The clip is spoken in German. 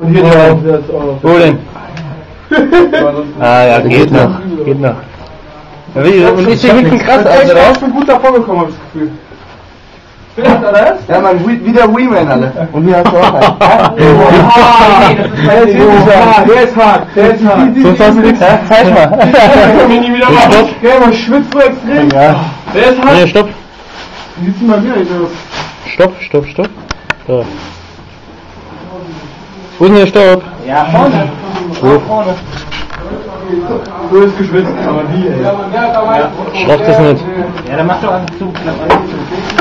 Und hier auch. Wo denn? Ah ja, geht noch. Geht noch. Ja, wie, und ist hier hinten krass, Ich also bin gut davor gekommen, hab ich das Gefühl. Ja, man, wie wie der Wee-Man, alle. Und hier hast du auch einen. Ah, nee, das ist Der ist hart, Der ist hart, der ist hart. Sonst hast du nichts? Zeig mal. Ich wieder. Gell, man schwitzt so extrem. Ja. Der ist hart. Nee, stopp. Wie sieht's denn bei mir eigentlich aus? Stopp, stopp, stopp. So. Wo ist denn der Stopp? Ja, vorne. Wo? Vorne. So ist geschwitzt, aber wie, ey. Schraub das nicht. Ja, dann mach doch einfach zu, knapp alles zu.